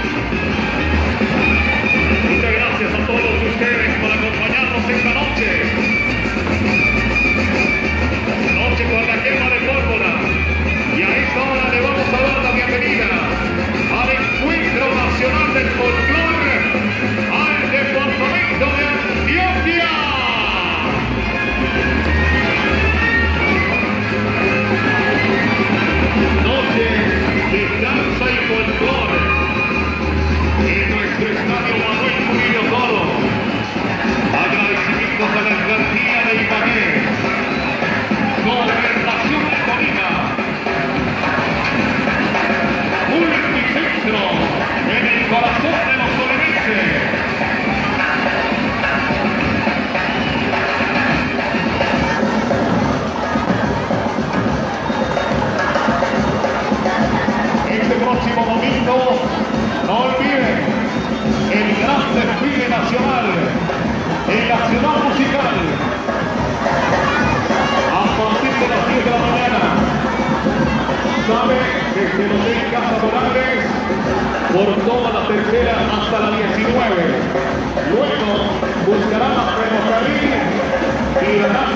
Thank you. no olviden el gran desfile nacional en la ciudad musical. A partir de las 10 de la mañana, sabe desde el Hotel Casa Morales por toda la tercera hasta la 19. Luego buscarán a Ferrocarril y verán